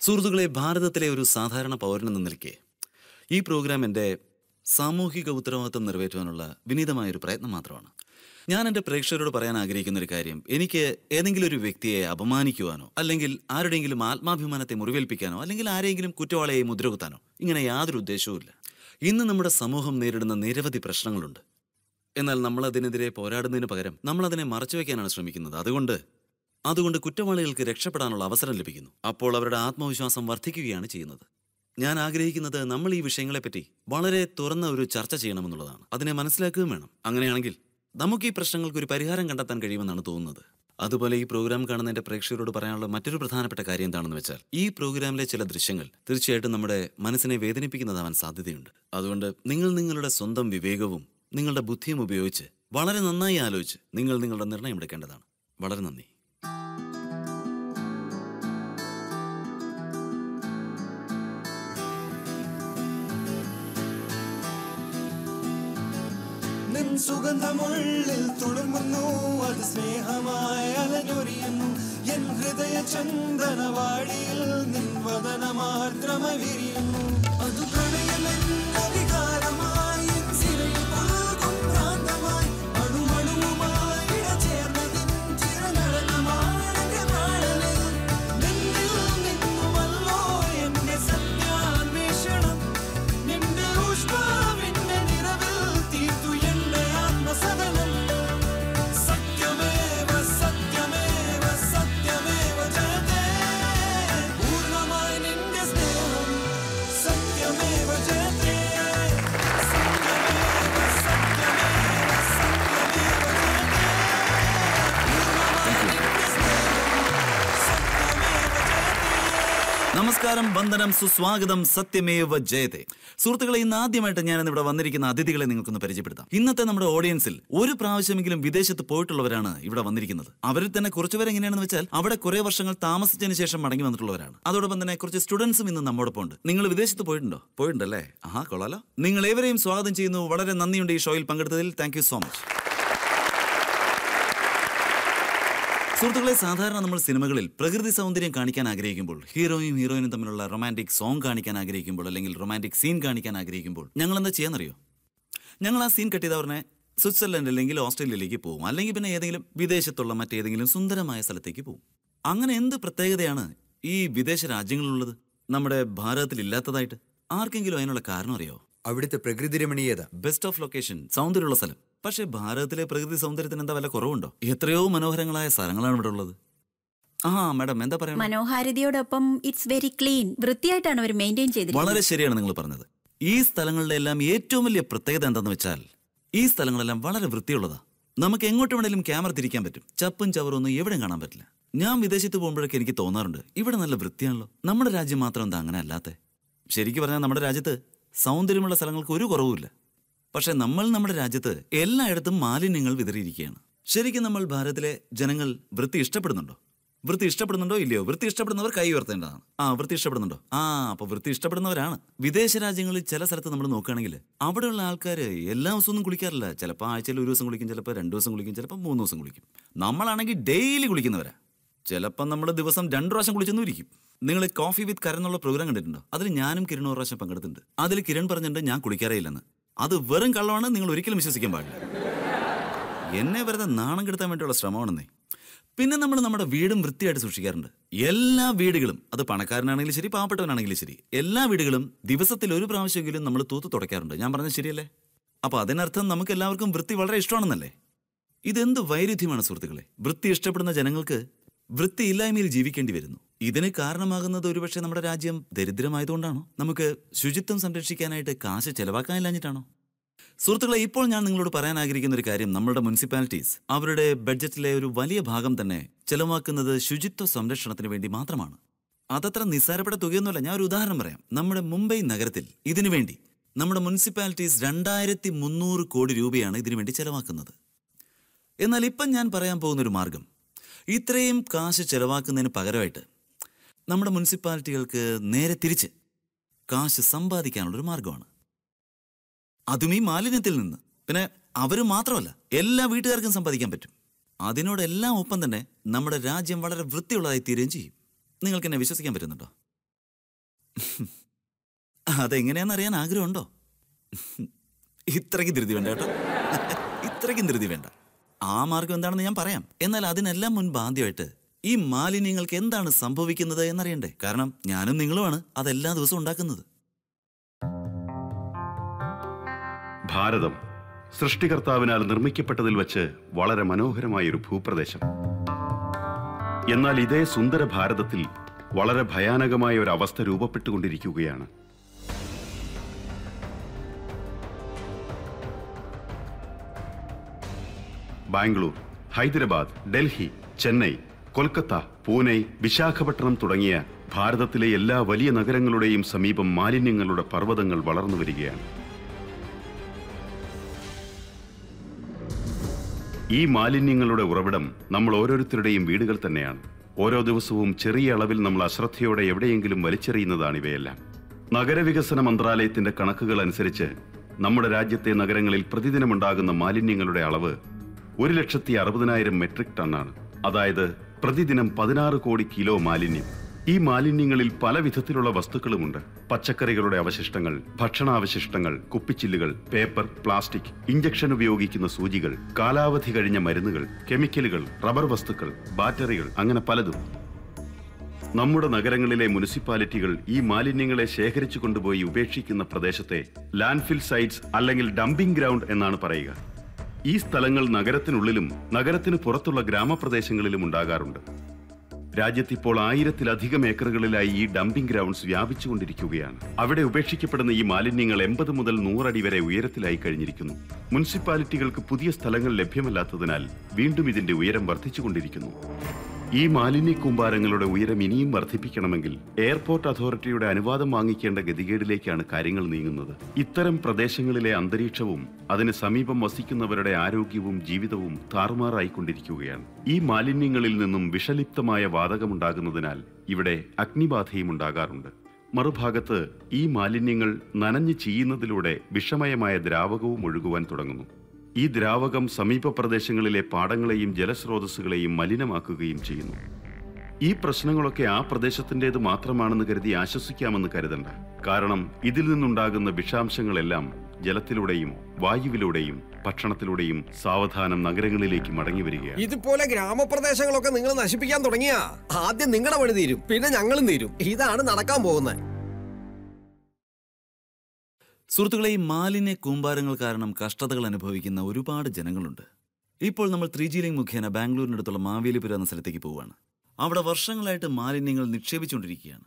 സുഹൃത്തുക്കളെ ഭാരതത്തിലെ ഒരു സാധാരണ പൗരനെന്ന നിലയ്ക്ക് ഈ പ്രോഗ്രാം എന്റെ സാമൂഹിക ഉത്തരവാദിത്വം നിറവേറ്റുവാനുള്ള വിനീതമായൊരു പ്രയത്നം മാത്രമാണ്. ഞാൻ എന്റെ പ്രേക്ഷകരോട് പറയാൻ ആഗ്രഹിക്കുന്ന ഒരു കാര്യം എനിക്ക് ഏതെങ്കിലും ഒരു വ്യക്തിയെ അപമാനിക്കുവാനോ അല്ലെങ്കിൽ ആരുടെയെങ്കിലും ആത്മാഭിമാനത്തെ മുറിവേൽപ്പിക്കാനോ അല്ലെങ്കിൽ ആരെങ്കിലും കുറ്റവാളിയെ മുദ്രകുത്താനോ ഇങ്ങനെ യാതൊരു ഉദ്ദേശവുമില്ല ഇന്ന് നമ്മുടെ സമൂഹം നേരിടുന്ന നിരവധി പ്രശ്നങ്ങളുണ്ട്. എന്നാൽ നമ്മൾ അതിനെതിരെ പോരാടുന്നതിന് പകരം നമ്മൾ അതിനെ മറച്ചുവെക്കാനാണ് ശ്രമിക്കുന്നത്. അതുകൊണ്ട് അതുകൊണ്ട് കുറ്റവാളികൾക്ക് രക്ഷപ്പെടാനുള്ള അവസരം ലഭിക്കുന്നു. അപ്പോൾ അവരുടെ ആത്മവിശ്വാസം വർദ്ധിക്കുകയാണ് ചെയ്യുന്നത്. ഞാൻ ആഗ്രഹിക്കുന്നത് നമ്മൾ ഈ വിഷയങ്ങളെപ്പറ്റി വളരെ തുറന്ന ഒരു ചർച്ച ചെയ്യണമെന്നുള്ളതാണ്. അതിനെ മനസ്സിലാക്കുകയും വേണം. അങ്ങനെയാണെങ്കിൽ നമുക്ക് ഈ പ്രശ്നങ്ങൾക്ക് ഒരു പരിഹാരം കണ്ടെത്താൻ കഴിയുമെന്നാണ് തോന്നുന്നത്. അതുപോലെ ഈ പ്രോഗ്രാം കാണുന്ന എന്റെ പ്രേക്ഷകരോട് പറയാനുള്ള മറ്റൊരു പ്രധാനപ്പെട്ട കാര്യം എന്താണെന്ന് വെച്ചാൽ ഈ പ്രോഗ്രാമിലെ ചില ദൃശ്യങ്ങൾ തീർച്ചയായിട്ടും നമ്മുടെ മനസ്സിനെ വേദനിപ്പിക്കുന്നതാവാൻ സാധ്യതയുണ്ട്. അതുകൊണ്ട് നിങ്ങൾ നിങ്ങളുടെ സ്വന്തം വിവേകവും നിങ്ങളുടെ ബുദ്ധിയും ഉപയോഗിച്ച് വളരെ നന്നായി ആലോചിച്ച് നിങ്ങൾ നിങ്ങളുടെ നിർണയം എടുക്കേണ്ടതാണ്. വളരെ നന്ദി. നിൻ സുഗന്ധമുള്ളിൽ തുളുമ്പുന്നു അത് സ്നേഹമായി അലഞ്ഞൊരിയുന്നു എൻ ഹൃദയ ചന്ദനവാടിയിൽ നിൻ വദനമാർദ്രമ വിരിയുന്നു നമസ്കാരം വന്ദനം സുസ്വാഗതം സത്യമേവ ജയത്തെ സുഹൃത്തുക്കളെ ഇന്ന് ആദ്യമായിട്ട് ഞാൻ ഇവിടെ വന്നിരിക്കുന്ന അതിഥികളെ നിങ്ങൾക്കൊന്ന് പരിചയപ്പെടുത്താം. ഇന്നത്തെ നമ്മുടെ ഓഡിയൻസിൽ ഒരു പ്രാവശ്യമെങ്കിലും വിദേശത്ത് പോയിട്ടുള്ളവരാണ് ഇവിടെ വന്നിരിക്കുന്നത്. അവരിൽ തന്നെ കുറച്ചുപേർ എങ്ങനെയാണെന്ന് വെച്ചാൽ അവിടെ കുറെ വർഷങ്ങൾ താമസിച്ചതിന് ശേഷം മടങ്ങി വന്നിട്ടുള്ളവരാണ്. അതോടൊപ്പം തന്നെ കുറച്ച് സ്റ്റുഡൻസും ഇന്ന് നമ്മോടൊപ്പം ഉണ്ട്. നിങ്ങൾ വിദേശത്ത് പോയിട്ടുണ്ടോ? പോയിട്ടുണ്ടല്ലേ ആഹാ കൊള്ളാലോ. നിങ്ങൾ ഏവരെയും സ്വാഗതം ചെയ്യുന്നു. വളരെ നന്ദിയുണ്ട് ഈ ഷോയിൽ പങ്കെടുത്തതിൽ. താങ്ക് സോ മച്ച് സുഹൃത്തുക്കളെ സാധാരണ നമ്മൾ സിനിമകളിൽ പ്രകൃതി സൗന്ദര്യം കാണിക്കാൻ ആഗ്രഹിക്കുമ്പോൾ ഹീറോയും ഹീറോയിനും തമ്മിലുള്ള റൊമാന്റിക് സോങ് കാണിക്കാൻ ആഗ്രഹിക്കുമ്പോൾ അല്ലെങ്കിൽ റൊമാന്റിക് സീൻ കാണിക്കാൻ ആഗ്രഹിക്കുമ്പോൾ ഞങ്ങൾ എന്താ ചെയ്യാന്നറിയോ? ഞങ്ങൾ ആ സീൻ കട്ട് ചെയ്ത ഉടനെ സ്വിറ്റ്സർലൻഡ് അല്ലെങ്കിൽ ഓസ്ട്രേലിയയിലേക്ക് പോകും. അല്ലെങ്കിൽ പിന്നെ ഏതെങ്കിലും വിദേശത്തുള്ള മറ്റേതെങ്കിലും സുന്ദരമായ സ്ഥലത്തേക്ക് പോകും. അങ്ങനെ എന്ത് പ്രത്യേകതയാണ് ഈ വിദേശ രാജ്യങ്ങളിലുള്ളത്? നമ്മുടെ ഭാരതത്തിൽ ഇല്ലാത്തതായിട്ട് ആർക്കെങ്കിലും അതിനുള്ള കാരണം അറിയോ? അവിടുത്തെ പ്രകൃതി രമണീയത. ബെസ്റ്റ് ഓഫ് ലൊക്കേഷൻ സൗന്ദര്യമുള്ള സ്ഥലം. പക്ഷേ ഭാരതത്തിലെ പ്രകൃതി സൗന്ദര്യത്തിന് എന്താ വല്ല കുറവുണ്ടോ? എത്രയോ മനോഹരങ്ങളായ സ്ഥലങ്ങളാണ് ഇവിടെ ഉള്ളത്. ആ മാഡം എന്താ പറയുക മനോഹാരിതയോടൊപ്പം ഇറ്റ്സ് വെരി ക്ലീൻ വൃത്തിയായിട്ടാണ് അവർ മെയിന്റെയിൻ ചെയ്തത് വളരെ ശരിയാണ് നിങ്ങൾ പറഞ്ഞത്. ഈ സ്ഥലങ്ങളുടെ എല്ലാം ഏറ്റവും വലിയ പ്രത്യേകത എന്താണെന്ന് വെച്ചാൽ ഈ സ്ഥലങ്ങളെല്ലാം വളരെ വൃത്തിയുള്ളതാ. നമുക്ക് എങ്ങോട്ട് വേണേലും ക്യാമറ തിരിക്കാൻ പറ്റും. ചപ്പും ചവറൊന്നും എവിടെയും കാണാൻ പറ്റില്ല. ഞാൻ വിദേശത്ത് പോകുമ്പോഴൊക്കെ എനിക്ക് തോന്നാറുണ്ട് ഇവിടെ നല്ല വൃത്തിയാണല്ലോ. നമ്മുടെ രാജ്യം മാത്രം എന്താ അങ്ങനെ അല്ലാത്തേ? ശരിക്കും പറഞ്ഞാൽ നമ്മുടെ രാജ്യത്ത് സൗന്ദര്യമുള്ള സ്ഥലങ്ങൾക്ക് ഒരു കുറവുമില്ല. പക്ഷെ നമ്മൾ നമ്മുടെ രാജ്യത്ത് എല്ലായിടത്തും മാലിന്യങ്ങൾ വിതറിയിരിക്കുകയാണ്. ശരിക്കും നമ്മൾ ഭാരതത്തിലെ ജനങ്ങൾ വൃത്തി ഇഷ്ടപ്പെടുന്നുണ്ടോ? വൃത്തി ഇഷ്ടപ്പെടുന്നുണ്ടോ ഇല്ലയോ? വൃത്തി ഇഷ്ടപ്പെടുന്നവർ കൈ ഉയർത്തേണ്ടതാണ്. ആ വൃത്തി ഇഷ്ടപ്പെടുന്നുണ്ടോ? ആ അപ്പൊ വൃത്തി ഇഷ്ടപ്പെടുന്നവരാണ്. വിദേശ രാജ്യങ്ങളിൽ ചില സ്ഥലത്ത് നമ്മൾ നോക്കുകയാണെങ്കിൽ അവിടെയുള്ള ആൾക്കാർ എല്ലാ ദിവസവും ഒന്നും കുളിക്കാറില്ല. ചിലപ്പോൾ ആഴ്ചയിൽ ഒരു ദിവസം കുളിക്കും ചിലപ്പോൾ രണ്ട് ദിവസം കുളിക്കും ചിലപ്പോൾ മൂന്ന് ദിവസം കുളിക്കും. നമ്മളാണെങ്കിൽ ഡെയിലി കുളിക്കുന്നവരാ. ചിലപ്പോൾ നമ്മൾ ദിവസം രണ്ടു പ്രാവശ്യം കുളിച്ചെന്നും ഇരിക്കും. നിങ്ങൾ കോഫി വിത്ത് കരൻ എന്നുള്ള പ്രോഗ്രാം കണ്ടിട്ടുണ്ടോ? അതിൽ ഞാനും കിരൺ ഒരു പ്രാവശ്യം പങ്കെടുത്തിട്ടുണ്ട്. അതിൽ കിരൺ പറഞ്ഞിട്ടുണ്ട് ഞാൻ കുളിക്കാറേ ഇല്ലെന്ന്. അത് വെറും കള്ളമാണ് നിങ്ങൾ ഒരിക്കലും വിശ്വസിക്കാൻ പാടില്ല. എന്നെ വെറുതെ നാണം കെടുത്താൻ വേണ്ടിയുള്ള ശ്രമമാണെന്നേ. പിന്നെ നമ്മൾ നമ്മുടെ വീടും വൃത്തിയായിട്ട് സൂക്ഷിക്കാറുണ്ട്. എല്ലാ വീടുകളും അത് പണക്കാരനാണെങ്കിലും ശരി പാവപ്പെട്ടവനാണെങ്കിലും ശരി എല്ലാ വീടുകളും ദിവസത്തിൽ ഒരു പ്രാവശ്യമെങ്കിലും നമ്മൾ തൂത്ത് തുടയ്ക്കാറുണ്ട്. ഞാൻ പറഞ്ഞത് ശരിയല്ലേ? അപ്പൊ അതിനർത്ഥം നമുക്ക് എല്ലാവർക്കും വൃത്തി വളരെ ഇഷ്ടമാണെന്നല്ലേ? ഇതെന്ത് വൈരുദ്ധ്യമാണ് സുഹൃത്തുക്കളെ? വൃത്തി ഇഷ്ടപ്പെടുന്ന ജനങ്ങൾക്ക് വൃത്തിയില്ലായ്മയിൽ ജീവിക്കേണ്ടി വരുന്നു. ഇതിന് കാരണമാകുന്നത് ഒരുപക്ഷെ നമ്മുടെ രാജ്യം ദരിദ്രമായതുകൊണ്ടാണോ? നമുക്ക് ശുചിത്വം സംരക്ഷിക്കാനായിട്ട് കാശ് ചെലവാക്കാനില്ലാഞ്ഞിട്ടാണോ? സുഹൃത്തുക്കളെ ഇപ്പോൾ ഞാൻ നിങ്ങളോട് പറയാൻ ആഗ്രഹിക്കുന്ന ഒരു കാര്യം നമ്മളുടെ മുനിസിപ്പാലിറ്റീസ് അവരുടെ ബഡ്ജറ്റിലെ ഒരു വലിയ ഭാഗം തന്നെ ചെലവാക്കുന്നത് ശുചിത്വ സംരക്ഷണത്തിന് വേണ്ടി മാത്രമാണ്. അതത്ര നിസ്സാരപ്പെട്ട തുകയൊന്നുമല്ല. ഞാൻ ഒരു ഉദാഹരണം പറയാം. നമ്മുടെ മുംബൈ നഗരത്തിൽ ഇതിനുവേണ്ടി നമ്മുടെ മുനിസിപ്പാലിറ്റീസ് രണ്ടായിരത്തി മുന്നൂറ് കോടി രൂപയാണ് ഇതിനുവേണ്ടി ചെലവാക്കുന്നത്. എന്നാൽ ഇപ്പം ഞാൻ പറയാൻ പോകുന്ന ഒരു മാർഗം. ഇത്രയും കാശ് ചെലവാക്കുന്നതിന് പകരമായിട്ട് നമ്മുടെ മുനിസിപ്പാലിറ്റികൾക്ക് നേരെ തിരിച്ച് കാശ് സമ്പാദിക്കാനുള്ളൊരു മാർഗമാണ് അതും ഈ മാലിന്യത്തിൽ നിന്ന്. പിന്നെ അവർ മാത്രമല്ല എല്ലാ വീട്ടുകാർക്കും സമ്പാദിക്കാൻ പറ്റും. അതിനോടെല്ലാം ഒപ്പം തന്നെ നമ്മുടെ രാജ്യം വളരെ വൃത്തിയുള്ളതായി തീരുകയും ചെയ്യും. നിങ്ങൾക്ക് എന്നെ വിശ്വസിക്കാൻ പറ്റുന്നുണ്ടോ? അതെങ്ങനെയാണെന്ന് അറിയാൻ ആഗ്രഹമുണ്ടോ? ഇത്രയ്ക്ക് ധൃതി വേണ്ട കേട്ടോ. ഇത്രയ്ക്കും ധൃതി വേണ്ട. ആ മാർഗം എന്താണെന്ന് ഞാൻ പറയാം. എന്നാൽ അതിനെല്ലാം മുൻപ് ആദ്യമായിട്ട് ഈ മാലിന്യങ്ങൾക്ക് എന്താണ് സംഭവിക്കുന്നത് എന്നറിയണ്ടേ? കാരണം ഞാനും നിങ്ങളുമാണ് അതെല്ലാ ദിവസവും ഉണ്ടാക്കുന്നത്. ഭാരതം സൃഷ്ടികർത്താവിനാൽ നിർമ്മിക്കപ്പെട്ടതിൽ വച്ച് വളരെ മനോഹരമായൊരു ഭൂപ്രദേശം. എന്നാൽ ഇതേ സുന്ദര ഭാരതത്തിൽ വളരെ ഭയാനകമായ ഒരു അവസ്ഥ രൂപപ്പെട്ടുകൊണ്ടിരിക്കുകയാണ്. ബാംഗ്ലൂർ ഹൈദരാബാദ് ഡൽഹി ചെന്നൈ കൊൽക്കത്ത പൂനെ വിശാഖപട്ടണം തുടങ്ങിയ ഭാരതത്തിലെ എല്ലാ വലിയ നഗരങ്ങളുടെയും സമീപം മാലിന്യങ്ങളുടെ പർവതങ്ങൾ വളർന്നു വരികയാണ്. ഈ മാലിന്യങ്ങളുടെ ഉറവിടം നമ്മൾ ഓരോരുത്തരുടെയും വീടുകൾ തന്നെയാണ്. ഓരോ ദിവസവും ചെറിയ അളവിൽ നമ്മൾ അശ്രദ്ധയോടെ എവിടെയെങ്കിലും വലിച്ചെറിയുന്നതാണ് ഇവയെല്ലാം. നഗരവികസന മന്ത്രാലയത്തിന്റെ കണക്കുകൾ അനുസരിച്ച് നമ്മുടെ രാജ്യത്തെ നഗരങ്ങളിൽ പ്രതിദിനമുണ്ടാകുന്ന മാലിന്യങ്ങളുടെ അളവ് ഒരു ലക്ഷത്തി അറുപതിനായിരം മെട്രിക് ടണ്ണാണ്. അതായത് പ്രതിദിനം പതിനാറ് കോടി കിലോ മാലിന്യം. ഈ മാലിന്യങ്ങളിൽ പല വിധത്തിലുള്ള വസ്തുക്കളുമുണ്ട്. പച്ചക്കറികളുടെ അവശിഷ്ടങ്ങൾ ഭക്ഷണാവശിഷ്ടങ്ങൾ കുപ്പിച്ചില്ലുകൾ പേപ്പർ പ്ലാസ്റ്റിക് ഇഞ്ചക്ഷൻ ഉപയോഗിക്കുന്ന സൂചികൾ കാലാവധി കഴിഞ്ഞ മരുന്നുകൾ കെമിക്കലുകൾ റബ്ബർ വസ്തുക്കൾ ബാറ്ററികൾ അങ്ങനെ പലതും. നമ്മുടെ നഗരങ്ങളിലെ മുനിസിപ്പാലിറ്റികൾ ഈ മാലിന്യങ്ങളെ ശേഖരിച്ചു കൊണ്ടുപോയി ഉപേക്ഷിക്കുന്ന പ്രദേശത്തെ ലാൻഡ്ഫിൽ സൈറ്റ്സ് അല്ലെങ്കിൽ ഡംപിംഗ് ഗ്രൗണ്ട് എന്നാണ് പറയുക. ഈ സ്ഥലങ്ങൾ നഗരത്തിനുള്ളിലും നഗരത്തിന് പുറത്തുള്ള ഗ്രാമപ്രദേശങ്ങളിലും ഉണ്ടാകാറുണ്ട്. രാജ്യത്തിപ്പോൾ ആയിരത്തിലധികം ഏക്കറുകളിലായി ഈ ഡംപിംഗ് ഗ്രൗണ്ട്സ് വ്യാപിച്ചുകൊണ്ടിരിക്കുകയാണ്. അവിടെ ഉപേക്ഷിക്കപ്പെടുന്ന ഈ മാലിന്യങ്ങൾ എൺപത് മുതൽ നൂറടി വരെ ഉയരത്തിലായി കഴിഞ്ഞിരിക്കുന്നു. മുനിസിപ്പാലിറ്റികൾക്ക് പുതിയ സ്ഥലങ്ങൾ ലഭ്യമല്ലാത്തതിനാൽ വീണ്ടും ഇതിന്റെ ഉയരം വർദ്ധിച്ചുകൊണ്ടിരിക്കുന്നു. ഈ മാലിന്യ കൂമ്പാരങ്ങളുടെ ഉയരം ഇനിയും വർദ്ധിപ്പിക്കണമെങ്കിൽ എയർപോർട്ട് അതോറിറ്റിയുടെ അനുവാദം വാങ്ങിക്കേണ്ട ഗതികേടിലേക്കാണ് കാര്യങ്ങൾ നീങ്ങുന്നത്. ഇത്തരം പ്രദേശങ്ങളിലെ അന്തരീക്ഷവും അതിന് സമീപം വസിക്കുന്നവരുടെ ആരോഗ്യവും ജീവിതവും താറുമാറായിക്കൊണ്ടിരിക്കുകയാണ്. ഈ മാലിന്യങ്ങളിൽ നിന്നും വിഷലിപ്തമായ വാതകമുണ്ടാകുന്നതിനാൽ ഇവിടെ അഗ്നിബാധയും ഉണ്ടാകാറുണ്ട്. മറുഭാഗത്ത് ഈ മാലിന്യങ്ങൾ നനഞ്ഞു ചീയുന്നതിലൂടെ വിഷമയമായ ദ്രാവകവും ഒഴുകുവാൻ തുടങ്ങുന്നു. ഈ ദ്രാവകം സമീപ പ്രദേശങ്ങളിലെ പാടങ്ങളെയും ജലസ്രോതസ്സുകളെയും മലിനമാക്കുകയും ചെയ്യുന്നു. ഈ പ്രശ്നങ്ങളൊക്കെ ആ പ്രദേശത്തിന്റെത് മാത്രമാണെന്ന് കരുതി ആശ്വസിക്കാമെന്ന് കരുതണ്ട. കാരണം ഇതിൽ നിന്നുണ്ടാകുന്ന വിഷാംശങ്ങളെല്ലാം ജലത്തിലൂടെയും വായുവിലൂടെയും ഭക്ഷണത്തിലൂടെയും സാവധാനം നഗരങ്ങളിലേക്ക് മടങ്ങി വരികയാണ്. ഇതുപോലെ ഗ്രാമപ്രദേശങ്ങളൊക്കെ നിങ്ങൾ നശിപ്പിക്കാൻ തുടങ്ങിയ ആദ്യം നിങ്ങളുടെ വഴി തീരും പിന്നെ ഞങ്ങളും തീരും. ഇതാണ് നടക്കാൻ പോകുന്നത്. സുഹൃത്തുക്കളെ ഈ മാലിന്യ കൂമ്പാരങ്ങൾ കാരണം കഷ്ടതകൾ അനുഭവിക്കുന്ന ഒരുപാട് ജനങ്ങളുണ്ട്. ഇപ്പോൾ നമ്മൾ ത്രീ ജി ലിങ്ക് മുഖേന ബാംഗ്ലൂരിനടുത്തുള്ള മാവേലിപുര എന്ന സ്ഥലത്തേക്ക് പോവുകയാണ്. അവിടെ വർഷങ്ങളായിട്ട് മാലിന്യങ്ങൾ നിക്ഷേപിച്ചുകൊണ്ടിരിക്കുകയാണ്.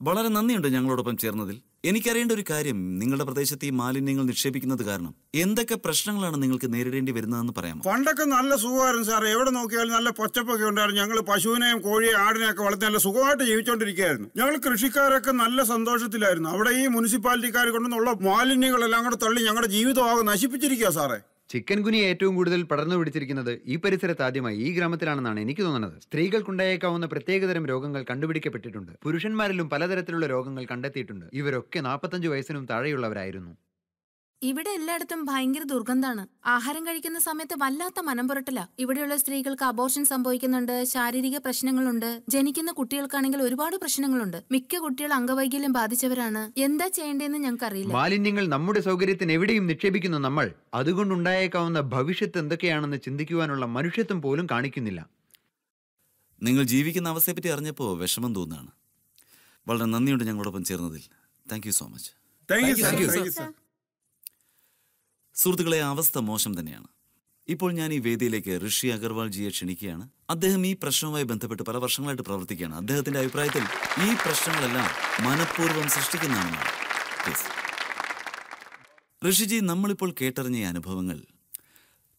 വളരെ നന്ദിയുണ്ട് ഞങ്ങളോടൊപ്പം ചേർന്നതിൽ. എനിക്കറിയേണ്ട ഒരു കാര്യം നിങ്ങളുടെ പ്രദേശത്ത് ഈ മാലിന്യങ്ങൾ നിക്ഷേപിക്കുന്നത് കാരണം. എന്തൊക്കെ പ്രശ്നങ്ങളാണ് നിങ്ങൾക്ക് നേരിടേണ്ടി വരുന്നതെന്ന് പറയാം പണ്ടൊക്കെ നല്ല സുഖമായിരുന്നു സാർ എവിടെ നോക്കിയാലും നല്ല പച്ചപ്പൊക്കെ ഉണ്ടായിരുന്നു. ഞങ്ങൾ പശുവിനെയും കോഴിയെയും ആടിനെയൊക്കെ വളർത്തി നല്ല സുഖമായിട്ട് ജീവിച്ചുകൊണ്ടിരിക്കുകയായിരുന്നു ഞങ്ങൾ കൃഷിക്കാരൊക്കെ നല്ല സന്തോഷത്തിലായിരുന്നു. അവിടെ ഈ മുനിസിപ്പാലിറ്റിക്കാർ കൊണ്ടുള്ള മാലിന്യങ്ങളെല്ലാം കൂടെ തള്ളി ഞങ്ങളുടെ ജീവിതമാകെ നശിപ്പിച്ചിരിക്കുക സാറേ. ചിക്കൻ ഗുനി ഏറ്റവും കൂടുതൽ പടർന്നു പിടിച്ചിരിക്കുന്നത് ഈ പരിസരത്ത് ആദ്യമായി ഈ ഗ്രാമത്തിലാണെന്നാണ് എനിക്ക് തോന്നുന്നത്. സ്ത്രീകൾക്കുണ്ടായേക്കാവുന്ന പ്രത്യേകതരം രോഗങ്ങൾ കണ്ടുപിടിക്കപ്പെട്ടിട്ടുണ്ട്. പുരുഷന്മാരിലും പലതരത്തിലുള്ള രോഗങ്ങൾ കണ്ടെത്തിയിട്ടുണ്ട്. ഇവരൊക്കെ നാൽപ്പത്തഞ്ച് വയസ്സിനും താഴെയുള്ളവരായിരുന്നു. ഇവിടെ എല്ലായിടത്തും ഭയങ്കര ദുർഗന്ധാണ്. ആഹാരം കഴിക്കുന്ന സമയത്ത് വല്ലാത്ത മനം പുരട്ടല ഇവിടെയുള്ള സ്ത്രീകൾക്ക് അബോർഷൻ സംഭവിക്കുന്നുണ്ട് ശാരീരിക പ്രശ്നങ്ങളുണ്ട് ജനിക്കുന്ന കുട്ടികൾക്കാണെങ്കിൽ ഒരുപാട് പ്രശ്നങ്ങളുണ്ട്. മിക്ക കുട്ടികൾ അംഗവൈകല്യം ബാധിച്ചവരാണ്. എന്താ ചെയ്യേണ്ടതെന്ന് ഞങ്ങൾക്കറിയില്ല. മാലിന്യങ്ങൾ നമ്മുടെ സൗകര്യത്തിന് എവിടെയും നിക്ഷേപിക്കുന്നു നമ്മൾ. അതുകൊണ്ടുണ്ടായേക്കാവുന്ന ഭവിഷ്യത്ത് എന്തൊക്കെയാണെന്ന് ചിന്തിക്കുവാനുള്ള മനുഷ്യത്വം പോലും കാണിക്കുന്നില്ല. നിങ്ങൾ ജീവിക്കുന്ന അവസ്ഥയെ പറ്റി അറിഞ്ഞപ്പോൾ വിഷമം തോന്നുകയാണ്. വളരെ നന്ദിയുണ്ട് ഞങ്ങളോടൊപ്പം ചേർന്നതിൽ. Thank you so much thank you sir Thank you, thank you sir സുഹൃത്തുക്കളെ അവസ്ഥ മോശം തന്നെയാണ്. ഇപ്പോൾ ഞാൻ ഈ വേദിയിലേക്ക് ഋഷി അഗർവാൾ ജിയെ ക്ഷണിക്കുകയാണ്. അദ്ദേഹം ഈ പ്രശ്നവുമായി ബന്ധപ്പെട്ട് പല വർഷങ്ങളായിട്ട് പ്രവർത്തിക്കുകയാണ്. അദ്ദേഹത്തിന്റെ അഭിപ്രായത്തിൽ ഈ പ്രശ്നങ്ങളെല്ലാം മനഃപൂർവം സൃഷ്ടിക്കുന്നതാണെന്നാണ് Please. ഋഷിജി നമ്മളിപ്പോൾ കേട്ടറിഞ്ഞ ഈ അനുഭവങ്ങൾ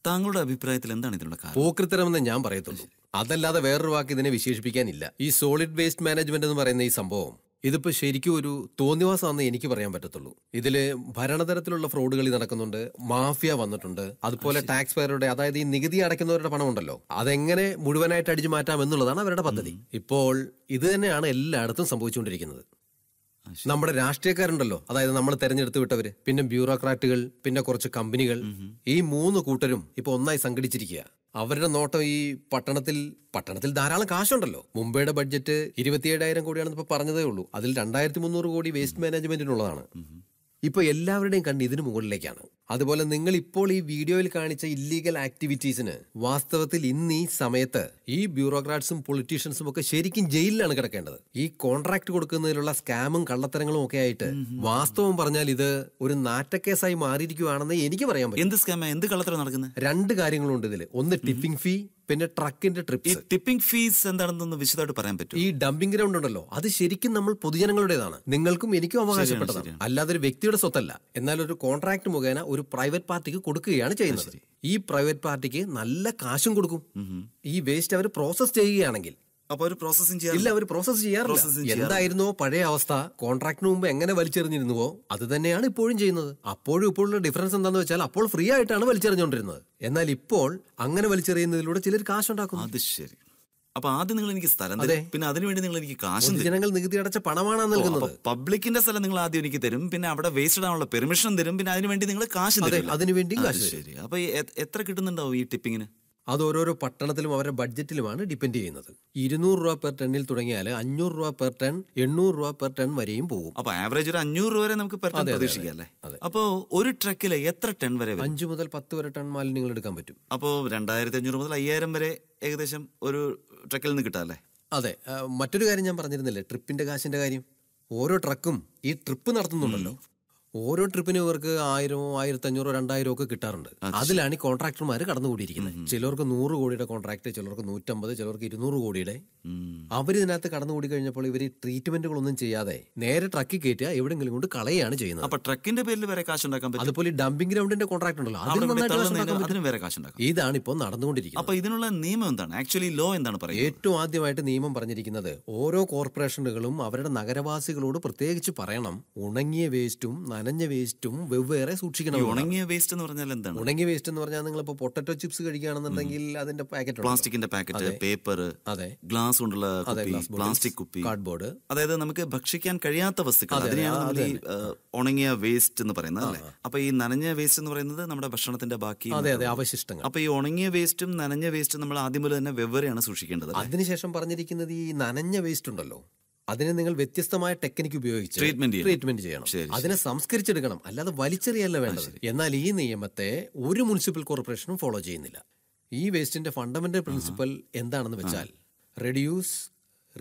താങ്കളുടെ അഭിപ്രായത്തിൽ എന്താണ് ഇതിനുള്ള കാരണം? പോക്കൃത്തരമെന്ന് ഞാൻ പറയത്തുള്ളൂ. അതല്ലാതെ വേറൊരു വാക്ക് ഇതിനെ വിശേഷിപ്പിക്കാനില്ല. ഈ സോളിഡ് വേസ്റ്റ് മാനേജ്മെന്റ് എന്ന് പറയുന്ന ഈ സംഭവം ഇതിപ്പോ ശരിക്കും ഒരു തോന്നിവാസമാണെന്ന് എനിക്ക് പറയാൻ പറ്റത്തുള്ളൂ. ഇതിൽ ഭരണതരത്തിലുള്ള ഫ്രോഡുകൾ നടക്കുന്നുണ്ട് മാഫിയ വന്നിട്ടുണ്ട് അതുപോലെ ടാക്സ് പേരുടെ അതായത് ഈ നികുതി അടയ്ക്കുന്നവരുടെ പണം ഉണ്ടല്ലോ അതെങ്ങനെ മുഴുവനായിട്ട് അടിച്ചു മാറ്റാം എന്നുള്ളതാണ് അവരുടെ പദ്ധതി. ഇപ്പോൾ ഇത് തന്നെയാണ് എല്ലായിടത്തും സംഭവിച്ചുകൊണ്ടിരിക്കുന്നത്. നമ്മുടെ രാഷ്ട്രീയക്കാരുണ്ടല്ലോ. അതായത് നമ്മൾ തെരഞ്ഞെടുത്ത് വിട്ടവര് പിന്നെ ബ്യൂറോക്രാറ്റുകൾ പിന്നെ കുറച്ച് കമ്പനികൾ. ഈ മൂന്ന് കൂട്ടരും ഇപ്പൊ ഒന്നായി സംഘടിച്ചിരിക്കുക അവരുടെ നോട്ടം ഈ പട്ടണത്തിൽ പട്ടണത്തിൽ ധാരാളം കാശുണ്ടല്ലോ. മുംബൈയുടെ ബഡ്ജറ്റ് ഇരുപത്തിയേഴായിരം കോടിയാണെന്ന് ഇപ്പൊ പറഞ്ഞതേ ഉള്ളൂ. അതിൽ രണ്ടായിരത്തി മുന്നൂറ് കോടി വേസ്റ്റ് മാനേജ്മെന്റിനുള്ളതാണ് ഇപ്പൊ എല്ലാവരുടെയും കണ്ണ് ഇതിനു മുകളിലേക്കാണ്. അതുപോലെ നിങ്ങൾ ഇപ്പോൾ ഈ വീഡിയോയിൽ കാണിച്ച ഇല്ലീഗൽ ആക്ടിവിറ്റീസിന് വാസ്തവത്തിൽ ഇന്ന് ഈ സമയത്ത് ഈ ബ്യൂറോക്രാറ്റ്സും പൊളിറ്റീഷ്യൻസും ഒക്കെ ശരിക്കും ജയിലിലാണ് കിടക്കേണ്ടത്. ഈ കോൺട്രാക്ട് കൊടുക്കുന്നതിലുള്ള സ്കാമും കള്ളത്തരങ്ങളും ഒക്കെ ആയിട്ട് വാസ്തവം പറഞ്ഞാൽ ഇത് ഒരു നാറ്റക്കേസായി മാറിയിരിക്കുവാണെന്ന് എനിക്ക് പറയാൻ പറ്റും. എന്ത് സ്കാമ എന്ത് കള്ളത്തരം നടക്കുന്നത് രണ്ട് കാര്യങ്ങളുണ്ട് ഇതിൽ ഒന്ന് ടിപ്പിംഗ് ഫീ പിന്നെ ട്രക്കിന്റെ ട്രിപ്പ് ടിപ്പിംഗ് ഫീസ് എന്താണെന്നൊന്ന് വിശദമായിട്ട് പറയാൻ പറ്റും ഈ ഡംപിംഗ് ഗ്രൗണ്ട് ഉണ്ടല്ലോ. അത് ശരിക്കും നമ്മൾ പൊതുജനങ്ങളുടേതാണ്. നിങ്ങൾക്കും എനിക്കും അവകാശപ്പെട്ടതാണ്. അല്ലാതെ ഒരു വ്യക്തിയുടെ സ്വത്തല്ല. എന്നാൽ ഒരു കോൺട്രാക്ട് മുഖേന ഒരു പ്രൈവറ്റ് പാർട്ടിക്ക് കൊടുക്കുകയാണ് ചെയ്യുന്നത്. ഈ പ്രൈവറ്റ് പാർട്ടിക്ക് നല്ല കാശും കൊടുക്കും. ഈ വേസ്റ്റ് അവർ പ്രോസസ് ചെയ്യുകയാണെങ്കിൽ അപ്പൊ പ്രോസസ്സിംഗ് ഇല്ല അവർ പ്രോസസ് ചെയ്യാറില്ല. എന്തായിരുന്നോ പഴയ അവസ്ഥ? കോൺട്രാക്ടിന് മുമ്പ് എങ്ങനെ വലിച്ചെറിഞ്ഞിരുന്നുവോ? അത് തന്നെയാണ് ഇപ്പോഴും ചെയ്യുന്നത്. അപ്പോഴും ഇപ്പോഴുള്ള ഡിഫറൻസ് എന്താണെന്ന് വെച്ചാൽ അപ്പോൾ ഫ്രീ ആയിട്ടാണ് വലിച്ചെറിഞ്ഞുകൊണ്ടിരുന്നത് എന്നാൽ ഇപ്പോൾ അങ്ങനെ വലിച്ചെറിയുന്നതിലൂടെ ചിലർ കാശുണ്ടാക്കുന്നു. അത് ശരി. അപ്പൊ ആദ്യം നിങ്ങൾ എനിക്ക് സ്ഥലം. തരും. പിന്നെ അതിനുവേണ്ടി നിങ്ങൾ എനിക്ക് കാശ് ജനങ്ങൾ നികുതി അടച്ച പണമാണ് നൽകുന്നത് പബ്ലിക്കിന്റെ സ്ഥലം നിങ്ങൾ ആദ്യം എനിക്ക് തരും. പിന്നെ അവിടെ വേസ്റ്റ് ഇടാനുള്ള പെർമിഷൻ തരും. പിന്നെ അതിനുവേണ്ടി നിങ്ങൾ കാശ് തരും അതിനുവേണ്ടിയും കാശ് ശരി. അപ്പൊ എത്ര കിട്ടുന്നുണ്ടാവും ഈ ടിപ്പിങ്ങിന് അത് ഓരോരോ പട്ടണത്തിലും അവരുടെ ബഡ്ജറ്റിലുമാണ് ഡിപ്പെൻഡ് ചെയ്യുന്നത്. ഇരുന്നൂറ് രൂപ പെർ ടണ്ണിൽ തുടങ്ങിയാൽ അഞ്ഞൂറ് രൂപ പെർ ടൺ എണ്ണൂറ് രൂപ പെർ ടൺ വരെയും പോകും. അപ്പൊ ആവറേജ് ഒരു അഞ്ഞൂറ് രൂപ വരെ നമുക്ക് പെർ ടൺ പ്രതീക്ഷിക്കാം അല്ലേ. അപ്പോ ഒരു ട്രക്കിൽ എത്ര ടൺ വരെ അഞ്ചു മുതൽ പത്ത് വരെ ടൺ മാലിന്യങ്ങൾ എടുക്കാൻ പറ്റും. അപ്പോ രണ്ടായിരത്തി അഞ്ഞൂറ് മുതൽ അയ്യായിരം വരെ ഏകദേശം ഒരു ട്രക്കിൽ നിന്ന് കിട്ടാം അല്ലേ? അതെ. മറ്റൊരു കാര്യം ഞാൻ പറഞ്ഞിരുന്നില്ലേ ട്രിപ്പിന്റെ കാശിന്റെ കാര്യം? ഓരോ ട്രക്കും ഈ ട്രിപ്പ് നടത്തുന്നുണ്ടല്ലോ. ഓരോ ട്രിപ്പിനും ഇവർക്ക് ആയിരമോ ആയിരത്തി അഞ്ഞൂറോ രണ്ടായിരമോ ഒക്കെ കിട്ടാറുണ്ട്. അതിലാണ് ഈ കോൺട്രാക്ടർമാർ കടന്നുകൂടിയിരിക്കുന്നത്. ചിലർക്ക് നൂറ് കോടിയുടെ കോൺട്രാക്ട് ചിലർക്ക് നൂറ്റമ്പത് ചിലർക്ക് ഇരുന്നൂറ് കോടിയുടെ. അവരിതിനകത്ത് കടന്നുകൂടി കഴിഞ്ഞപ്പോൾ ഇവർ ട്രീറ്റ്മെന്റുകളൊന്നും ചെയ്യാതെ നേരെ ട്രക്കിൽ കയറ്റുക എവിടെങ്കിലും കൊണ്ട് കളയാണ് ചെയ്യുന്നത്. അപ്പൊ ട്രക്കിന്റെ പേരിൽ വരെ കാശുണ്ടാക്കാൻ പറ്റും? അതുപോലെ ഡംപിംഗ് ഗ്രൗണ്ടിന്റെ കോൺട്രാക്ട് ഉണ്ടല്ലോ അതിന് വേറെ കാശുണ്ടാക്കാം. ഇതാണ് ഇപ്പോൾ നടന്നുകൊണ്ടിരിക്കുന്നത്. അപ്പൊ ഇതിനുള്ള നിയമം എന്താണ്? ആക്ച്വലി ലോ എന്താണ് പറയുന്നത്? ഏറ്റവും ആദ്യമായിട്ട് നിയമം പറഞ്ഞിരിക്കുന്നത് ഓരോ കോർപ്പറേഷനുകളും അവരുടെ നഗരവാസികളോട് പ്രത്യേകിച്ച് പറയണം. ഉണങ്ങിയ വേസ്റ്റും നനഞ്ഞ വേസ്റ്റും വെവ്വേറെ സൂക്ഷിക്കണം ഉണങ്ങിയ വേസ്റ്റ് എന്ന് പറഞ്ഞാൽ എന്താണ്? ഉണങ്ങിയ വേസ്റ്റ് എന്ന് പറഞ്ഞാൽ നിങ്ങൾ ഇപ്പോൾ പൊട്ടറ്റോ ചിപ്സ് കഴിക്കുകയാണെന്നുണ്ടെങ്കിൽ അതിന്റെ പാക്കറ്റ് പ്ലാസ്റ്റിക്കിന്റെ പാക്കറ്റ് പേപ്പർ അതെ. ഗ്ലാസ് കൊണ്ടുള്ള പ്ലാസ്റ്റിക് കുപ്പി. കാർഡ്ബോർഡ്. അതായത് നമുക്ക് ഭക്ഷിക്കാൻ കഴിയാത്ത വസ്തുക്കൾ. അതിനെയാണ് നമ്മൾ ഈ ഉണങ്ങിയ വേസ്റ്റ് എന്ന് പറയുന്നത് അല്ലേ? അപ്പൊ ഈ നനഞ്ഞ വേസ്റ്റ് എന്ന് പറയുന്നത് നമ്മുടെ ഭക്ഷണത്തിന്റെ ബാക്കി അതെ അതെ അവശിഷ്ടങ്ങൾ. അപ്പൊ ഈ ഉണങ്ങിയ വേസ്റ്റും നനഞ്ഞ വേസ്റ്റും നമ്മൾ ആദ്യം മുതൽ തന്നെ വെവ്വേറെയാണ് സൂക്ഷിക്കേണ്ടത്? അതിനുശേഷം പറഞ്ഞിരിക്കുന്നത് ഈ നനഞ്ഞ വേസ്റ്റ് ഉണ്ടല്ലോ. അതിനെ നിങ്ങൾ വ്യത്യസ്തമായ ടെക്നിക്ക് ഉപയോഗിച്ച് ട്രീറ്റ്മെന്റ് ട്രീറ്റ്മെന്റ് ചെയ്യണം. അതിനെ സംസ്കരിച്ചെടുക്കണം. അല്ലാതെ വലിച്ചെറിയല്ല വേണ്ടത്. എന്നാൽ ഈ നിയമത്തെ ഒരു മുനിസിപ്പൽ കോർപ്പറേഷനും ഫോളോ ചെയ്യുന്നില്ല. ഈ വേസ്റ്റിന്റെ ഫണ്ടമെന്റൽ പ്രിൻസിപ്പൽ എന്താണെന്ന് വെച്ചാൽ റെഡ്യൂസ്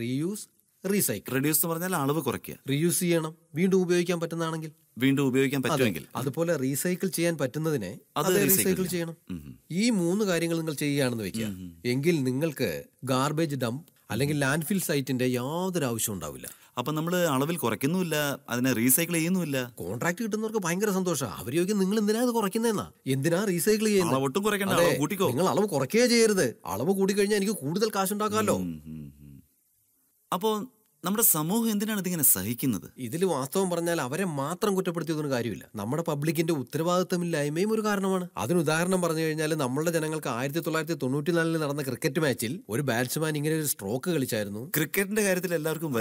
റീയൂസ് റീസൈക്കിൾ റെഡ്യൂസ് എന്ന് പറഞ്ഞാൽ അളവ് കുറയ്ക്കുക. റീയൂസ് ചെയ്യണം. വീണ്ടും ഉപയോഗിക്കാൻ പറ്റുന്നതാണെങ്കിൽ. വീണ്ടും ഉപയോഗിക്കാൻ പറ്റുമെങ്കിൽ. അതുപോലെ റീസൈക്കിൾ ചെയ്യാൻ പറ്റുന്നതിനെ അത് റീസൈക്കിൾ. ചെയ്യണം. ഈ മൂന്ന് കാര്യങ്ങൾ നിങ്ങൾ ചെയ്യുകയാണെന്ന് വെക്കുക. എങ്കിൽ നിങ്ങൾക്ക് ഗാർബേജ് ഡംപ് അല്ലെങ്കിൽ ലാൻഡ് ഫിൽ സൈറ്റിന്റെ യാതൊരു ആവശ്യം ഉണ്ടാവില്ല. അപ്പൊ നമ്മൾ അളവിൽ കുറയ്ക്കുന്നുമില്ല അതിനെ റീസൈക്കിൾ ചെയ്യുന്നുമില്ല. കോൺട്രാക്ട് കിട്ടുന്നവർക്ക് ഭയങ്കര സന്തോഷം. അവർ ചോദിക്കും നിങ്ങൾ എന്തിനാ അത് കുറയ്ക്കുന്നതെന്നാ എന്തിനാ റീസൈക്കിൾ ചെയ്യുന്നത് ഒട്ടും കുറയ്ക്കണ്ട കൂട്ടിക്കോ. നിങ്ങൾ അളവ് കുറയ്ക്കുകയേ ചെയ്യരുത്. അളവ് കൂടി കഴിഞ്ഞാൽ എനിക്ക് കൂടുതൽ കാശ് ഉണ്ടാക്കാമല്ലോ ഉം, ഉം. അപ്പോ നമ്മുടെ സമൂഹം എന്തിനാണ് ഇതിങ്ങനെ സഹിക്കുന്നത്? ഇതിൽ വാസ്തവം പറഞ്ഞാൽ അവരെ മാത്രം കുറ്റപ്പെടുത്തിയതൊന്നും കാര്യമില്ല. നമ്മുടെ പബ്ലിക്കിന്റെ ഉത്തരവാദിത്തമില്ലായ്മയും ഒരു കാരണമാണ്. അതിന് ഉദാഹരണം പറഞ്ഞു കഴിഞ്ഞാൽ നമ്മുടെ ജനങ്ങൾക്ക് ആയിരത്തി തൊള്ളായിരത്തി തൊണ്ണൂറ്റിനാലിൽ നടന്ന ക്രിക്കറ്റ് മാച്ചിൽ ഒരു ബാറ്റ്സ്മാൻ ഇങ്ങനെ ഒരു സ്ട്രോക്ക് കളിച്ചായിരുന്നു. ക്രിക്കറ്റിന്റെ കാര്യത്തിൽ എല്ലാവർക്കും.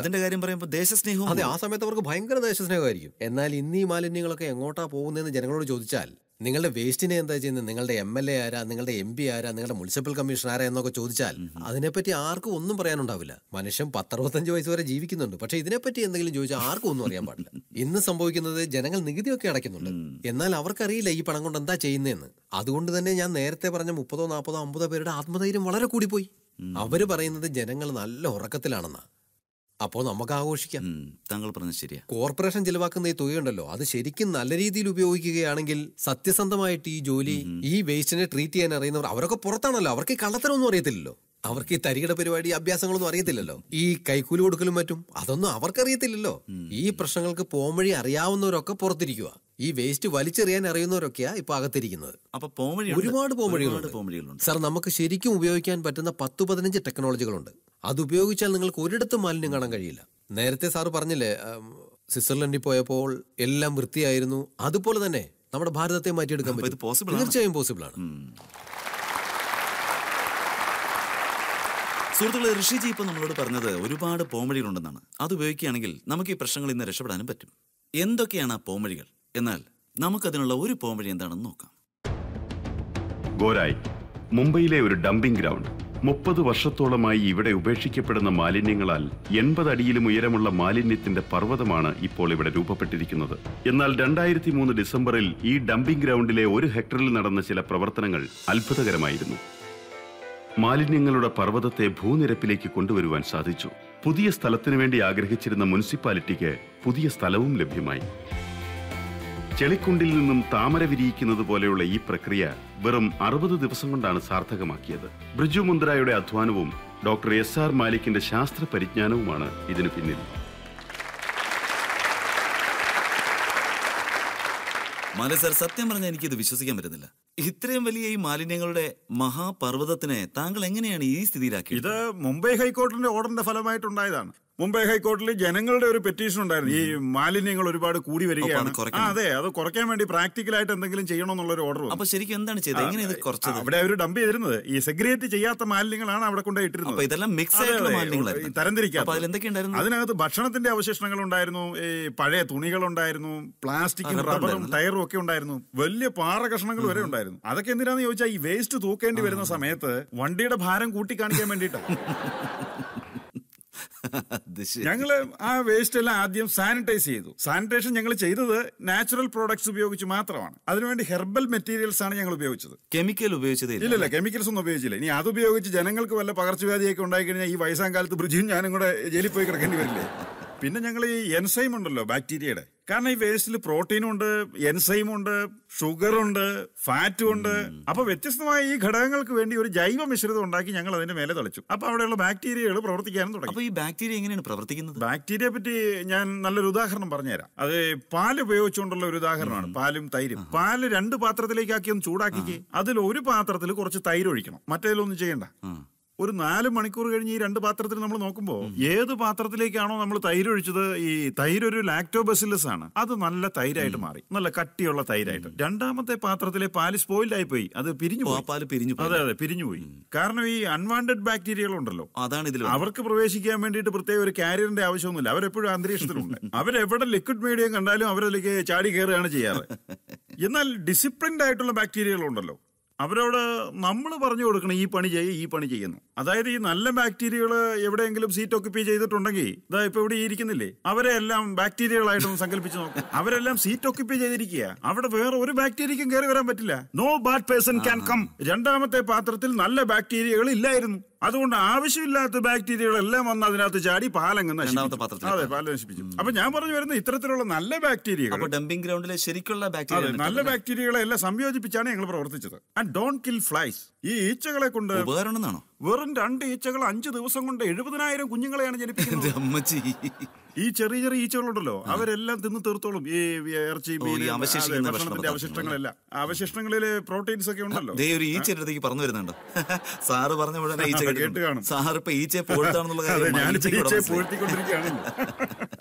അതിന്റെ കാര്യം പറയുമ്പോൾ ദേശസ്നേഹം അതെ ആ സമയത്ത് അവർക്ക് ഭയങ്കര ദേശസ്നേഹമായിരിക്കും. എന്നാൽ ഇന്ന് ഈ മാലിന്യങ്ങളൊക്കെ എങ്ങോട്ടാ പോകുന്നതെന്ന് ജനങ്ങളോട് ചോദിച്ചാൽ നിങ്ങളുടെ വേസ്റ്റിനെ എന്താ ചെയ്യുന്നത് നിങ്ങളുടെ എം എൽ എ ആരാ? നിങ്ങളുടെ എം പി ആരാ? നിങ്ങളുടെ മുനിസിപ്പൽ കമ്മീഷണർ ആരാ എന്നൊക്കെ ചോദിച്ചാൽ അതിനെപ്പറ്റി ആർക്കും ഒന്നും പറയാനുണ്ടാവില്ല. മനുഷ്യൻ പത്തറുപത്തഞ്ച് വയസ്സ് വരെ ജീവിക്കുന്നുണ്ട്. പക്ഷെ ഇതിനെപ്പറ്റി എന്തെങ്കിലും ചോദിച്ചാൽ ആർക്കും ഒന്നും അറിയാൻ പാടില്ല. ഇന്ന് സംഭവിക്കുന്നത് ജനങ്ങൾ നികുതിയൊക്കെ അടയ്ക്കുന്നുണ്ട്. എന്നാൽ അവർക്കറിയില്ല ഈ പണം കൊണ്ട് എന്താ ചെയ്യുന്നതെന്ന് അതുകൊണ്ട് തന്നെ ഞാൻ നേരത്തെ പറഞ്ഞ മുപ്പതോ നാൽപ്പതോ അമ്പതോ പേരുടെ ആത്മധൈര്യം വളരെ കൂടിപ്പോയി. അവർ പറയുന്നത് ജനങ്ങൾ നല്ല ഉറക്കത്തിലാണെന്നാ. അപ്പോൾ നമുക്ക് ആഘോഷിക്കാം. താങ്കൾ പറഞ്ഞത് ശരിയാ. കോർപ്പറേഷൻ ചിലവാക്കുന്ന ഈ തുകയുണ്ടല്ലോ. അത് ശരിക്കും നല്ല രീതിയിൽ ഉപയോഗിക്കുകയാണെങ്കിൽ സത്യസന്ധമായിട്ട് ഈ ജോലി ഈ വേസ്റ്റിനെ ട്രീറ്റ് ചെയ്യാൻ അറിയുന്നവർ അവരൊക്കെ പുറത്താണല്ലോ. അവർക്ക് ഈ കള്ളത്തരമൊന്നും അറിയത്തില്ലല്ലോ. അവർക്ക് ഈ തരികിട പരിപാടി അഭ്യാസങ്ങളൊന്നും അറിയത്തില്ലല്ലോ. ഈ കൈക്കൂലി കൊടുക്കലും മറ്റും അതൊന്നും അവർക്കറിയത്തില്ലല്ലോ. ഈ പ്രശ്നങ്ങൾക്ക് പോംവഴി അറിയാവുന്നവരൊക്കെ പുറത്തിരിക്കുക ഈ വേസ്റ്റ് വലിച്ചെറിയാൻ അറിയുന്നവരൊക്കെയാ ഇപ്പൊ അകത്തിരിക്കുന്നത്. അപ്പൊ പോംവഴി ഒരുപാട് പോംവഴികളുണ്ട് സാർ നമുക്ക് ശരിക്കും ഉപയോഗിക്കാൻ പറ്റുന്ന പത്ത് പതിനഞ്ച് ടെക്നോളജികളുണ്ട്. അത് ഉപയോഗിച്ചാൽ നിങ്ങൾക്ക് ഒരിടത്തും മാലിന്യം കാണാൻ കഴിയില്ല. നേരത്തെ സാർ പറഞ്ഞില്ലേ സ്വിറ്റ്സർലൻഡിൽ പോയപ്പോൾ എല്ലാം വൃത്തിയായിരുന്നു. അതുപോലെ തന്നെ നമ്മുടെ ഭാരതത്തെ മാറ്റിയെടുക്കാൻ പറ്റും. തീർച്ചയായും പോസിബിൾ ആണ്. സുഹൃത്തുക്കളെ ഋഷിജി ഇപ്പം നമ്മളോട് പറഞ്ഞത് ഒരുപാട് പോംവഴികളുണ്ടെന്നാണ്. അത് ഉപയോഗിക്കുകയാണെങ്കിൽ നമുക്ക് ഈ പ്രശ്നങ്ങളിൽ നിന്ന് രക്ഷപ്പെടാനും പറ്റും. എന്തൊക്കെയാണ് ആ പോംവഴികൾ? എന്നാൽ നമുക്കതിനുള്ള ഒരു പോംവഴി എന്താണെന്ന് നോക്കാം. ഗോരായി മുംബൈയിലെ ഒരു ഡംപിംഗ് ഗ്രൗണ്ട്. മുപ്പത് വർഷത്തോളമായി ഇവിടെ ഉപേക്ഷിക്കപ്പെടുന്ന മാലിന്യങ്ങളാൽ എൺപത് അടിയിലും ഉയരമുള്ള മാലിന്യത്തിന്റെ പർവതമാണ് ഇപ്പോൾ ഇവിടെ രൂപപ്പെട്ടിരിക്കുന്നത്. എന്നാൽ രണ്ടായിരത്തി മൂന്ന് ഡിസംബറിൽ ഈ ഡംപിംഗ് ഗ്രൗണ്ടിലെ ഒരു ഹെക്ടറിൽ നടന്ന ചില പ്രവർത്തനങ്ങൾ അത്ഭുതകരമായിരുന്നു. മാലിന്യങ്ങളുടെ പർവതത്തെ ഭൂനിരപ്പിലേക്ക് കൊണ്ടുവരുവാൻ സാധിച്ചു. പുതിയ സ്ഥലത്തിനു വേണ്ടി ആഗ്രഹിച്ചിരുന്ന മുനിസിപ്പാലിറ്റിക്ക് പുതിയ സ്ഥലവും ലഭ്യമായി. ചെളിക്കുണ്ടിൽ നിന്നും താമര വിരിയിക്കുന്നത് പോലെയുള്ള ഈ പ്രക്രിയ വെറും അറുപത് ദിവസം കൊണ്ടാണ് സാർത്ഥകമാക്കിയത്. ബ്രിജു മുന്ദ്രയുടെ അധ്വാനവും ഡോക്ടർ എസ് ആർ മാലിക്കിന്റെ ശാസ്ത്ര പരിജ്ഞാനവുമാണ് ഇതിനു പിന്നിൽ. മനസ്സർ സാർ സത്യം പറഞ്ഞാൽ എനിക്കിത് വിശ്വസിക്കാൻ പറ്റുന്നില്ല. ഇത്രയും വലിയ ഈ മാലിന്യങ്ങളുടെ മഹാപർവതത്തിനെ താങ്കൾ എങ്ങനെയാണ് ഈ സ്ഥിതിയിലാക്കിയത്? ഇത് മുംബൈ ഹൈക്കോടതിന്റെ ഓർഡറിന്റെ ഫലമായിട്ടുണ്ടായതാണ്. മുംബൈ ഹൈക്കോടതിയിൽ ജനങ്ങളുടെ ഒരു പെറ്റീഷൻ ഉണ്ടായിരുന്നു. ഈ മാലിന്യങ്ങൾ ഒരുപാട് കൂടി വരികയാണ്. അത്. അതെ കുറയ്ക്കാൻ വേണ്ടി പ്രാക്ടിക്കൽ ആയിട്ട് എന്തെങ്കിലും ചെയ്യണമെന്നുള്ള ഒരു ഓർഡർ അപ്പൊ ശരിക്കും എന്താണ് ചെയ്തത്? എങ്ങനെ ഇത് കുറച്ചത്? അവിടെ അവർ ഡംപ് ചെയ്തിരുന്നത്. ഈ സെഗ്രിയേറ്റ് ചെയ്യാത്ത മാലിന്യങ്ങളാണ് അവിടെ കൊണ്ട് ഇട്ടിരുന്നത്. ഇതെല്ലാം മിക്സ് ആയിട്ടുള്ള? അതിനകത്ത് ഭക്ഷണത്തിന്റെ അവശിഷ്ടങ്ങൾ ഉണ്ടായിരുന്നു. ഈ പഴയ തുണികൾ ഉണ്ടായിരുന്നു പ്ലാസ്റ്റിക്കും റബ്ബറും ടയറും ഒക്കെ ഉണ്ടായിരുന്നു. വലിയ പാറ കഷ്ണങ്ങൾ വരെ ഉണ്ടായിരുന്നു. അതൊക്കെ എന്തിനാന്ന് ചോദിച്ചാൽ ഈ വേസ്റ്റ് തൂക്കേണ്ടി വരുന്ന സമയത്ത് വണ്ടിയുടെ ഭാരം കൂട്ടി കാണിക്കാൻ വേണ്ടിയിട്ടാണ്. ഞങ്ങൾ ആ വേസ്റ്റ് എല്ലാം ആദ്യം സാനിറ്റൈസ് ചെയ്തു. സാനിറ്റൈസേഷൻ ഞങ്ങൾ ചെയ്തത് നാച്ചുറൽ പ്രോഡക്ട്സ് ഉപയോഗിച്ച് മാത്രമാണ്. അതിനുവേണ്ടി ഹെർബൽ മെറ്റീരിയൽസ് ആണ് ഞങ്ങൾ ഉപയോഗിച്ചത്. കെമിക്കൽ ഉപയോഗിച്ചത് ഇല്ല. ഇല്ലല്ല കെമിക്കൽസ് ഒന്നും ഉപയോഗിച്ചില്ല. ഇനി അത് ഉപയോഗിച്ച് ജനങ്ങൾക്ക് വല്ല പകർച്ചവ്യാധിയൊക്കെ ഉണ്ടായി കഴിഞ്ഞാൽ ഈ വയസ്സാം കാലത്ത് ബ്രിജിയും ഞാനും കൂടെ ജയിലിൽ പോയി കിടക്കേണ്ടി വരില്ലേ? പിന്നെ ഞങ്ങൾ ഈ എൻസൈം ഉണ്ടല്ലോ ബാക്ടീരിയയുടെ കാരണം ഈ വേസ്റ്റിൽ പ്രോട്ടീനും ഉണ്ട് എൻസൈം ഉണ്ട് ഷുഗർ ഉണ്ട് ഫാറ്റും ഉണ്ട്. അപ്പൊ വ്യത്യസ്തമായ ഈ ഘടകങ്ങൾക്ക് വേണ്ടി ഒരു ജൈവ മിശ്രിതം ഉണ്ടാക്കി ഞങ്ങൾ അതിന്റെ മേലെ തളിച്ചു. അപ്പൊ അവിടെയുള്ള ബാക്ടീരിയകൾ പ്രവർത്തിക്കാനും തുടങ്ങി. അപ്പൊ ഈ ബാക്ടീരിയ എങ്ങനെയാണ് പ്രവർത്തിക്കുന്നത്? ബാക്ടീരിയയെ പറ്റി ഞാൻ നല്ലൊരു ഉദാഹരണം പറഞ്ഞുതരാം. അത് പാൽ ഉപയോഗിച്ചുകൊണ്ടുള്ള ഒരു ഉദാഹരണമാണ് പാലും തൈരും. പാൽ രണ്ട് പാത്രത്തിലേക്കാക്കി ഒന്ന് ചൂടാക്കി അതിൽ ഒരു പാത്രത്തിൽ കുറച്ച് തൈര് ഒഴിക്കണം. മറ്റേതിലൊന്നും ചെയ്യണ്ട. ഒരു നാല് മണിക്കൂർ കഴിഞ്ഞ് ഈ രണ്ട് പാത്രത്തിൽ നമ്മൾ നോക്കുമ്പോൾ ഏത് പാത്രത്തിലേക്കാണോ നമ്മൾ തൈര് ഒഴിച്ചത് ഈ തൈര് ഒരു ലാക്ടോബസിലസ് ആണ്. അത് നല്ല തൈരായിട്ട് മാറി. നല്ല കട്ടിയുള്ള തൈരായിട്ട്. രണ്ടാമത്തെ പാത്രത്തിലെ പാൽ സ്പോയിൽഡ് ആയി പോയി. അത് പിരിഞ്ഞു പാൽ പിരിഞ്ഞു അതെ അതെ പിരിഞ്ഞു പോയി. കാരണം ഈ അൺവാണ്ടഡ് ബാക്ടീരിയകൾ ഉണ്ടല്ലോ അതാണ് ഇതിൽ അവർക്ക് പ്രവേശിക്കാൻ വേണ്ടിയിട്ട് പ്രത്യേക ഒരു കാരിയറിന്റെ ആവശ്യമൊന്നുമില്ല. അവരെപ്പോഴും അന്തരീക്ഷത്തിലുണ്ട്. അവരെവിടെ ലിക്വിഡ് മീഡിയം കണ്ടാലും അവരതിലേക്ക് ചാടി കയറുകയാണ് ചെയ്യാറ്. എന്നാൽ ഡിസിപ്ലിൻഡ് ആയിട്ടുള്ള ബാക്ടീരിയകൾ ഉണ്ടല്ലോ അവരോട് നമ്മൾ പറഞ്ഞു കൊടുക്കണം ഈ പണി ചെയ്യുക ഈ പണി ചെയ്യുന്നു. അതായത് ഈ നല്ല ബാക്ടീരിയകൾ എവിടെയെങ്കിലും സീറ്റ് ഒക്കുപ്പൈ ചെയ്തിട്ടുണ്ടെങ്കിൽ ഇതാ ഇപ്പൊ ഇവിടെ ഇരിക്കുന്നില്ലേ? അവരെ എല്ലാം ബാക്ടീരിയകളായിട്ടൊന്ന് സങ്കല്പിച്ച് നോക്കും. അവരെല്ലാം സീറ്റ് ഒക്കുപ്പൈ ചെയ്തിരിക്കുക അവിടെ വേറെ ഒരു ബാക്ടീരിയക്കും കയറി വരാൻ പറ്റില്ല. No bad person can come രണ്ടാമത്തെ പാത്രത്തിൽ നല്ല ബാക്ടീരിയകൾ ഇല്ലായിരുന്നു. അതുകൊണ്ട് ആവശ്യമില്ലാത്ത ബാക്ടീരിയകളെല്ലാം വന്ന് അതിനകത്ത് ചാടി പാലങ്ങ് രണ്ടാമത്തെ അതെ പാലം നശിപ്പിച്ചു അപ്പൊ ഞാൻ പറഞ്ഞു വരുന്നത് ഇത്തരത്തിലുള്ള നല്ല ബാക്ടീരിയകൾ ഡംപിംഗ് ഗ്രൗണ്ടിലെ ശരിക്കുള്ള ബാക്ടീരിയ നല്ല ബാക്ടീരിയകളെ എല്ലാം സംയോജിപ്പിച്ചാണ് ഞങ്ങൾ പ്രവർത്തിച്ചത്. ആൻഡ് ഡോണ്ട് കിൽ ഫ്ലൈസ് ഈ ഈച്ചകളെ കൊണ്ട് വേറെ ഉണ്ടെന്നാണോ വെറും രണ്ട് ഈച്ചകൾ അഞ്ചു ദിവസം കൊണ്ട് എഴുപതിനായിരം കുഞ്ഞുങ്ങളെയാണ് ജനിപ്പിക്കുന്നത്. അമ്മച്ചി. ഈ ചെറിയ ചെറിയ ഈച്ചകളുണ്ടല്ലോ. അവരെല്ലാം തിന്ന് തീർത്തോളും. ഈ ഇറച്ചി ഭക്ഷണത്തിന്റെ അവശിഷ്ടങ്ങളെല്ലാം. അവശിഷ്ടങ്ങളിൽ പ്രോട്ടീൻസ് ഒക്കെ ഉണ്ടല്ലോ. ഒരു ഈച്ച അടുത്തേക്ക് പറഞ്ഞു വരുന്നുണ്ട്. സാറ് പറഞ്ഞ ഉടനെ ഈച്ച കേട്ട് കാണും. സാർ ഇപ്പൊ ഈച്ചയെ പോഴ്ത്താണെന്നുള്ള കാര്യം ഞാൻ ഈച്ചയെ. പൂഴ്ത്തിക്കൊണ്ടിരിക്കുകയാണ്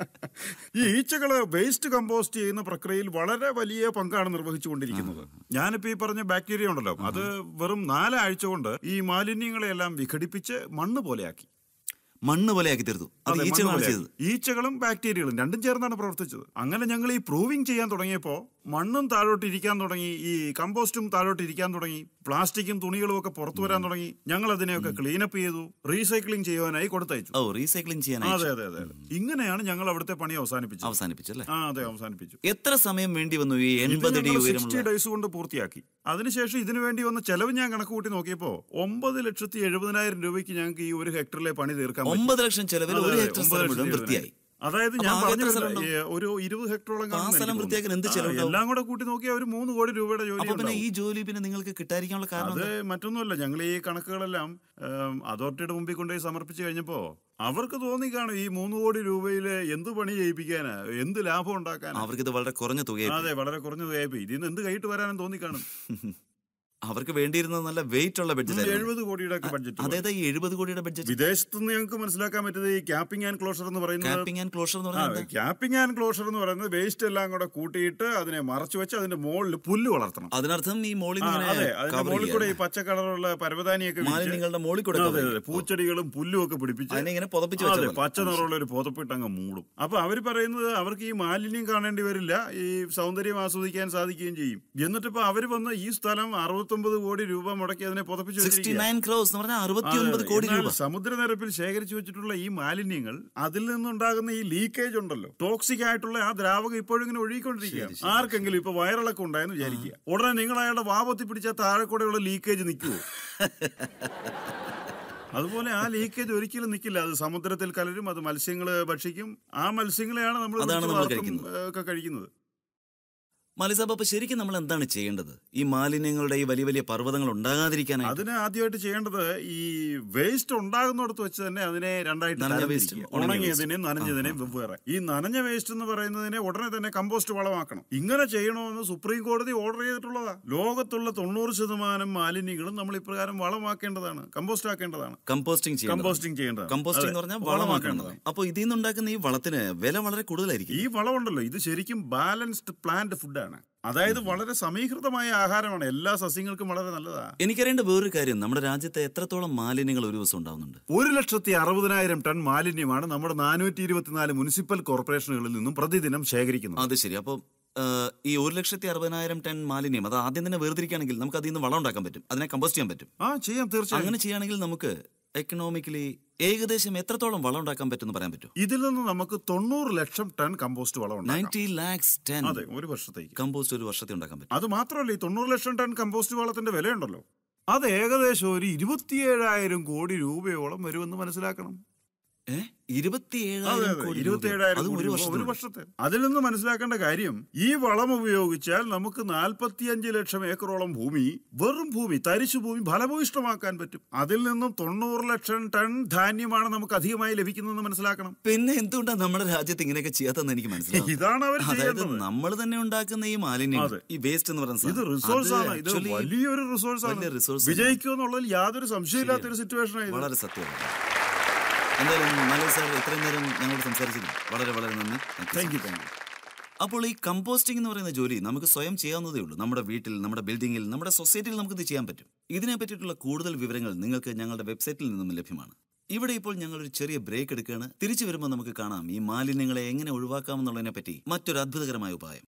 ഈ ഈച്ചകൾ വേസ്റ്റ് കമ്പോസ്റ്റ് ചെയ്യുന്ന പ്രക്രിയയിൽ വളരെ വലിയ പങ്കാണ് നിർവഹിച്ചുകൊണ്ടിരിക്കുന്നത്. ഞാനിപ്പോ ഈ പറഞ്ഞ ബാക്ടീരിയ ഉണ്ടല്ലോ അത് വെറും നാലാഴ്ച കൊണ്ട് ഈ മാലിന്യങ്ങളെല്ലാം വിഘടിപ്പിച്ച് മണ്ണ് പോലെയാക്കി. മണ്ണ് പോലെയാക്കി തീർത്തു. അത് അതെ, ഈച്ചകളാണ് ചെയ്തത്. ഈച്ചകളും ബാക്ടീരിയകളും രണ്ടും ചേർന്നാണ് പ്രവർത്തിച്ചത്. അങ്ങനെ ഞങ്ങൾ ഈ പ്രൂവിങ് ചെയ്യാൻ തുടങ്ങിയപ്പോ മണ്ണും താഴോട്ട് ഇരിക്കാൻ തുടങ്ങി ഈ കമ്പോസ്റ്റും താഴോട്ട് ഇരിക്കാൻ തുടങ്ങി പ്ലാസ്റ്റിക്കും തുണികളും ഒക്കെ പുറത്തു വരാൻ തുടങ്ങി ഞങ്ങൾ അതിനെയൊക്കെ ക്ലീനപ്പ് ചെയ്തു റീസൈക്ലിംഗ് ചെയ്യാനായി കൊടുത്തയച്ചു. ഓ റീസൈക്ലിംഗ് ചെയ്യാൻ അതെ അതെ അതെ. ഇങ്ങനെയാണ് ഞങ്ങൾ അവിടുത്തെ പണി അവസാനിപ്പിച്ചത്. അവസാനിപ്പിച്ചു ആ അതെ അവസാനിപ്പിച്ചു. എത്ര സമയം വേണ്ടി വന്നു ഈ എൺപത് സിക്സ്റ്റി ഡേയ്സ് കൊണ്ട് പൂർത്തിയാക്കി. അതിനുശേഷം ഇതിനു വേണ്ടി വന്ന ചെലവ് ഞാൻ കണക്ക് കൂട്ടി നോക്കിയപ്പോ ഒമ്പത് ലക്ഷത്തി എഴുപതിനായിരം രൂപയ്ക്ക് ഞങ്ങൾക്ക് ഈ ഒരു ഹെക്ടറിലെ പണി തീർക്കാൻ. ഒമ്പത് ലക്ഷം ചെലവിൽ ഒരു ഹെക്ടർ വൃത്തിയായി. അതായത് ഞാൻ പറഞ്ഞു ഒരു ഇരുപത് ഹെക്ടറോളം സ്ഥലം വൃത്തിയാക്കാൻ എന്ത് ചെലവ് എല്ലാം കൂടെ കൂട്ടി നോക്കിയാൽ ഒരു മൂന്ന് കോടി രൂപയുടെ ജോലി പിന്നെ ഈ ജോലി പിന്നെ നിങ്ങൾക്ക് കിട്ടാതിരിക്കാനുള്ള കാരണം അത് മറ്റൊന്നുമല്ല ഞങ്ങൾ ഈ കണക്കുകളെല്ലാം അതോറിറ്റിയുടെ മുമ്പിൽ കൊണ്ടുപോയി സമർപ്പിച്ചു കഴിഞ്ഞപ്പോ അവർക്ക് തോന്നി കാണും ഈ മൂന്ന് കോടി രൂപയിൽ എന്ത് പണി ചെയ്യിപ്പിക്കാനാ എന്ത് ലാഭം ഉണ്ടാക്കാനാ. അവർക്ക് ഇത് വളരെ കുറഞ്ഞ തുകയായി അതെ വളരെ കുറഞ്ഞ തുകയായി ഇതിൽ നിന്ന് എന്ത് കൈയിട്ട് വരാനും തോന്നി കാണും അവർക്ക് വേണ്ടിയിരുന്നത് നല്ല വെയിറ്റ് ഉള്ള ബഡ്ജറ്റ് എഴുപത് കോടിയുടെ ബഡ്ജറ്റ് അതായത് ഈ എഴുപത് കോടിയുടെ ബഡ്ജറ്റ് വിദേശത്ത് നിന്ന് ഞങ്ങൾക്ക് മനസ്സിലാക്കാൻ പറ്റുന്നത് ഈ ക്യാപ്പിംഗ് ആൻഡ് ക്ലോഷർ എന്ന് പറയുന്നത് ക്യാപ്പിംഗ് ആൻഡ് ക്ലോഷർ എന്ന് പറഞ്ഞാൽ എന്താ? ക്യാപ്പിംഗ് ആൻഡ് ക്ലോഷർ എന്ന് പറയുന്നത് വേസ്റ്റ് എല്ലാം കൂടെ കൂട്ടിയിട്ട് അതിനെ മറച്ചു വെച്ച് അതിന്റെ മുകളിൽ പുല്ല് വളർത്തണം. അതിനർത്ഥം ഈ മോളിൽ അതെ അതിന്റെ മുകളിൽ കൂടെ ഈ പച്ച കളറുള്ള പരവതാനിയൊക്കെ മാലിന്യങ്ങളുടെ മുകളിൽ കൂടെ പൂച്ചെടികളും പുല്ലും ഒക്കെ പിടിപ്പിച്ച് ഇങ്ങനെ പുതപ്പിച്ച് അതെ പച്ച നിറമുള്ള ഒരു പുതപ്പിട്ട് അങ്ങ് മൂടും. അപ്പൊ അവർ പറയുന്നത് അവർക്ക് ഈ മാലിന്യം കാണേണ്ടി വരില്ല ഈ സൗന്ദര്യം ആസ്വദിക്കാൻ സാധിക്കുകയും ചെയ്യും. എന്നിട്ടിപ്പോ അവർ വന്ന് ഈ സ്ഥലം അറുപത്തി അറുപത്തൊമ്പത് കോടി രൂപ മുടക്കി അതിനെ പുതപ്പിച്ചു കോടി രൂപ. സമുദ്രനിരപ്പിൽ ശേഖരിച്ചു വെച്ചിട്ടുള്ള ഈ മാലിന്യങ്ങൾ അതിൽ നിന്നുണ്ടാകുന്ന ഈ ലീക്കേജ് ഉണ്ടല്ലോ. ടോക്സിക് ആയിട്ടുള്ള ആ ദ്രാവകം ഇപ്പോഴും ഇങ്ങനെ ഒഴുകിക്കൊണ്ടിരിക്കുക ആർക്കെങ്കിലും ഇപ്പൊ വയറിളക്കം ഉണ്ടായെന്ന് വിചാരിക്കുക. ഉടനെ നിങ്ങൾ അയാളുടെ വാപത്തി പിടിച്ച താഴെ കൂടെയുള്ള ലീക്കേജ് നിൽക്കുവോ? അതുപോലെ ആ ലീക്കേജ് ഒരിക്കലും നിൽക്കില്ല. അത് സമുദ്രത്തിൽ കലരും അത് മത്സ്യങ്ങൾ ഭക്ഷിക്കും. ആ മത്സ്യങ്ങളെയാണ് നമ്മൾ ഒക്കെ കഴിക്കുന്നത്. മലിസാബ് അപ്പൊ ശരിക്കും നമ്മൾ എന്താണ് ചെയ്യേണ്ടത്? ഈ മാലിന്യങ്ങളുടെ ഈ വലിയ വലിയ പർവതങ്ങൾ ഉണ്ടാകാതിരിക്കാൻ അതിന് ആദ്യമായിട്ട് ചെയ്യേണ്ടത് ഈ വേസ്റ്റ് ഉണ്ടാകുന്നിടത്ത് വെച്ച് തന്നെ അതിനെ രണ്ടായിട്ട് ഉണങ്ങിയതിനെയും നനഞ്ഞതിനെയും വെവ്വേറെ. ഈ നനഞ്ഞ വേസ്റ്റ് എന്ന് പറയുന്നതിനെ ഉടനെ തന്നെ കമ്പോസ്റ്റ് വളമാക്കണം. ഇങ്ങനെ ചെയ്യണമെന്ന് സുപ്രീം കോടതി ഓർഡർ ചെയ്തിട്ടുള്ളതാ. ലോകത്തുള്ള തൊണ്ണൂറ് ശതമാനം മാലിന്യങ്ങളും നമ്മൾ ഇപ്രകാരം വളമാക്കേണ്ടതാണ്. കമ്പോസ്റ്റ് ആക്കേണ്ടതാണ്. കമ്പോസ്റ്റിംഗ് കമ്പോസ്റ്റിംഗ് ചെയ്യേണ്ടത് കമ്പോസ്റ്റിംഗ് എന്ന് പറഞ്ഞാൽ വളമാക്കേണ്ടതാണ്. അപ്പോൾ അപ്പൊ ഇതിൽ നിന്നുണ്ടാക്കുന്ന ഈ വളത്തിന് വില വളരെ കൂടുതലായിരിക്കും. ഈ വളമുണ്ടല്ലോ ഇത് ശരിക്കും ബാലൻസ്ഡ് പ്ലാന്റ് ഫുഡാണ് അതായത് വളരെ സമീകൃതമായ ആഹാരമാണ്. എല്ലാ സസ്യങ്ങൾക്കും വളരെ നല്ലതാണ് എനിക്കറിയേണ്ട വേറൊരു കാര്യം. നമ്മുടെ രാജ്യത്തെ എത്രത്തോളം മാലിന്യങ്ങൾ ഒരു ദിവസം ഉണ്ടാവുന്നുണ്ട്? ഒരു ലക്ഷത്തി അറുപതിനായിരം ടൺ മാലിന്യമാണ് നമ്മുടെ നാനൂറ്റി ഇരുപത്തിനാല് മുനിസിപ്പൽ കോർപ്പറേഷനുകളിൽ നിന്നും പ്രതിദിനം ശേഖരിക്കുന്നത്. അത് ശരി. അപ്പോൾ ഈ ഒരു ലക്ഷത്തി അറുപതിനായിരം ടൺ മാലിന്യം അത് ആദ്യം തന്നെ വേർതിരിക്കുകയാണെങ്കിൽ നമുക്ക് അതിൽ നിന്ന് വളം ഉണ്ടാക്കാൻ പറ്റും. അതിനെ കമ്പോസ്റ്റ് ചെയ്യാൻ പറ്റും. ആ ചെയ്യാം. തീർച്ചയായും. അങ്ങനെ ചെയ്യുകയാണെങ്കിൽ നമുക്ക് എക്കണോമിക്കലി ഏകദേശം എത്രത്തോളം വളം ഉണ്ടാക്കാൻ പറ്റുമെന്ന് പറയാൻ പറ്റും ഇതിൽ നിന്ന് നമുക്ക് തൊണ്ണൂറ് ലക്ഷം ടൺ കമ്പോസ്റ്റ് വളം നയന്റി ലാക്സ് ടെൻ. അതെ ഒരു വർഷത്തേക്ക്. കമ്പോസ്റ്റ് ഒരു വർഷത്തെ ഉണ്ടാക്കാൻ പറ്റും. അത് മാത്രമല്ല ഈ തൊണ്ണൂറ് ലക്ഷം ടൺ കമ്പോസ്റ്റ് വളത്തിന്റെ വിലയുണ്ടല്ലോ. അത് ഏകദേശം ഒരു ഇരുപത്തിയേഴായിരം കോടി രൂപയോളം വരുമെന്ന് മനസ്സിലാക്കണം. ഒരു വർഷത്തെ ഒരു അതിൽ നിന്ന് മനസ്സിലാക്കേണ്ട കാര്യം ഈ വളം ഉപയോഗിച്ചാൽ നമുക്ക് നാൽപ്പത്തിയഞ്ച് ലക്ഷം ഏക്കറോളം ഭൂമി വെറും ഭൂമി തരിശു ഭൂമി ഫലഭൂയിഷ്ടമാക്കാൻ പറ്റും. അതിൽ നിന്നും തൊണ്ണൂറ് ലക്ഷം ടൺ ധാന്യമാണ് നമുക്ക് അധികമായി ലഭിക്കുന്നതെന്ന് മനസ്സിലാക്കണം. പിന്നെ എന്തുകൊണ്ടാണ് നമ്മുടെ രാജ്യത്ത് ഇങ്ങനെയൊക്കെ ചെയ്യാത്തതെന്ന് എനിക്ക് മനസ്സിലായി ഇതാണ് അവർ അതായത് നമ്മൾ തന്നെ ഉണ്ടാക്കുന്ന ഈ മാലിന്യം ഈ വേസ്റ്റ് എന്ന് പറയുന്നത് ഇത് റിസോഴ്സ് ആണ്. ഇത് വലിയൊരു റിസോഴ്സ് ആണ്. വിജയിക്കുമെന്നുള്ളതിൽ യാതൊരു സംശയമില്ലാത്തൊരു സിറ്റുവേഷൻ ആയിരുന്നു വളരെ സത്യമാണ്. എന്തായാലും നല്ല സാർ ഇത്രയും നേരം ഞങ്ങളോട് സംസാരിച്ചത് വളരെ വളരെ നന്ദി. താങ്ക് യു താങ്ക് യു അപ്പോൾ ഈ കമ്പോസ്റ്റിംഗ് എന്ന് പറയുന്ന ജോലി നമുക്ക് സ്വയം ചെയ്യാവുന്നതേ ഉള്ളൂ. നമ്മുടെ വീട്ടിൽ നമ്മുടെ ബിൽഡിംഗിൽ നമ്മുടെ സൊസൈറ്റിയിൽ നമുക്ക് ഇത് ചെയ്യാൻ പറ്റും. ഇതിനെ പറ്റിയിട്ടുള്ള കൂടുതൽ വിവരങ്ങൾ നിങ്ങൾക്ക് ഞങ്ങളുടെ വെബ്സൈറ്റിൽ നിന്നും ലഭ്യമാണ്. ഇവിടെ ഇപ്പോൾ ഞങ്ങൾ ഒരു ചെറിയ ബ്രേക്ക് എടുക്കുകയാണ്. തിരിച്ചു വരുമ്പോൾ നമുക്ക് കാണാം ഈ മാലിന്യങ്ങളെ എങ്ങനെ ഒഴിവാക്കാമെന്നുള്ളതിനെ പറ്റി മറ്റൊരു അത്ഭുതകരമായ ഉപായം.